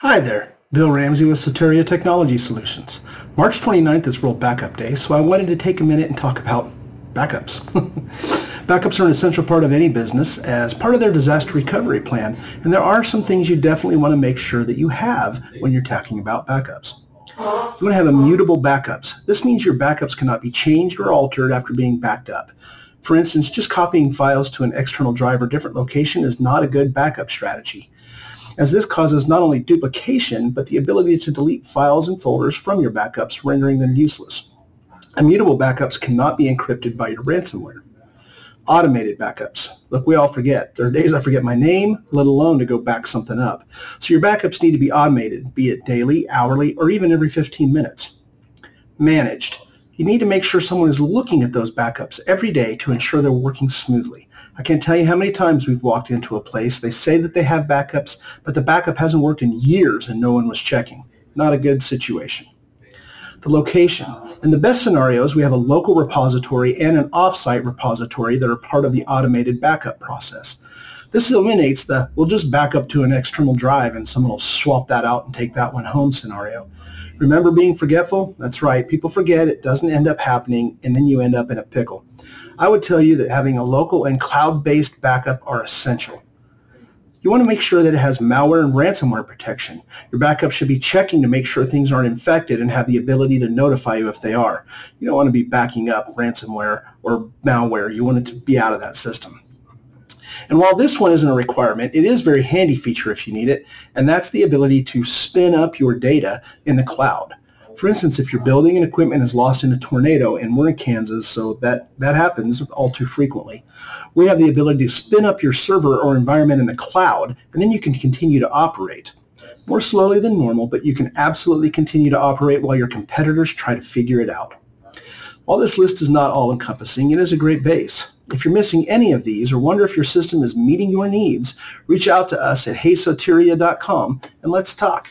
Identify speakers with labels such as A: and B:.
A: Hi there, Bill Ramsey with Soteria Technology Solutions. March 29th is World Backup Day, so I wanted to take a minute and talk about backups. backups are an essential part of any business as part of their disaster recovery plan, and there are some things you definitely want to make sure that you have when you're talking about backups. You want to have immutable backups. This means your backups cannot be changed or altered after being backed up. For instance, just copying files to an external drive or different location is not a good backup strategy as this causes not only duplication, but the ability to delete files and folders from your backups, rendering them useless. Immutable backups cannot be encrypted by your ransomware. Automated backups. Look, we all forget. There are days I forget my name, let alone to go back something up. So your backups need to be automated, be it daily, hourly, or even every 15 minutes. Managed you need to make sure someone is looking at those backups every day to ensure they're working smoothly. I can't tell you how many times we've walked into a place, they say that they have backups, but the backup hasn't worked in years and no one was checking. Not a good situation. The location. In the best scenarios, we have a local repository and an offsite repository that are part of the automated backup process. This eliminates the, we'll just back up to an external drive and someone will swap that out and take that one home scenario. Remember being forgetful? That's right. People forget. It doesn't end up happening, and then you end up in a pickle. I would tell you that having a local and cloud-based backup are essential. You want to make sure that it has malware and ransomware protection. Your backup should be checking to make sure things aren't infected and have the ability to notify you if they are. You don't want to be backing up ransomware or malware. You want it to be out of that system. And while this one isn't a requirement, it is a very handy feature if you need it, and that's the ability to spin up your data in the cloud. For instance, if your building and equipment is lost in a tornado, and we're in Kansas, so that, that happens all too frequently, we have the ability to spin up your server or environment in the cloud, and then you can continue to operate. More slowly than normal, but you can absolutely continue to operate while your competitors try to figure it out. While this list is not all-encompassing, it is a great base. If you're missing any of these or wonder if your system is meeting your needs, reach out to us at heysoteria.com and let's talk.